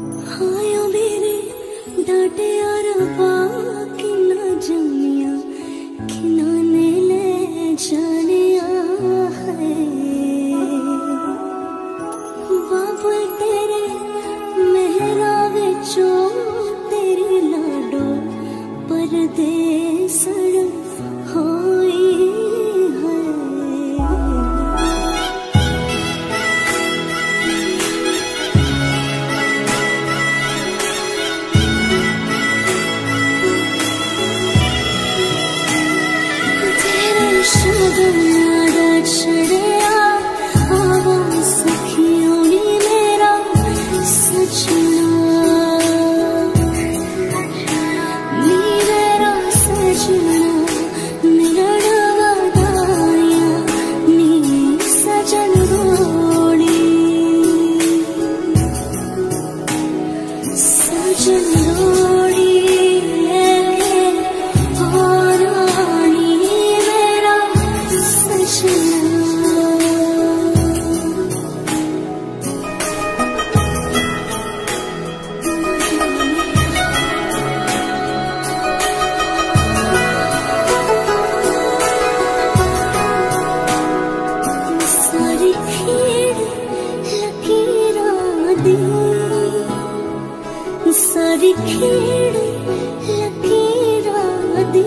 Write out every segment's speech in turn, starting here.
哼 炙热的却 दी सारी खेड़ लकीरां दी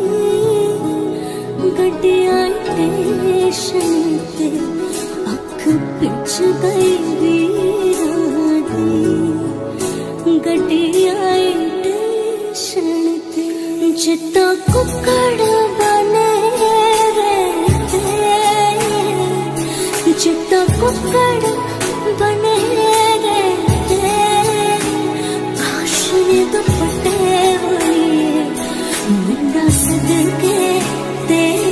गड्डियां स्टेशन ते अख पिच गई वीरां दी गड्डियां स्टेशन ते जित्ता कुकड़ मुंडा सदके तेरे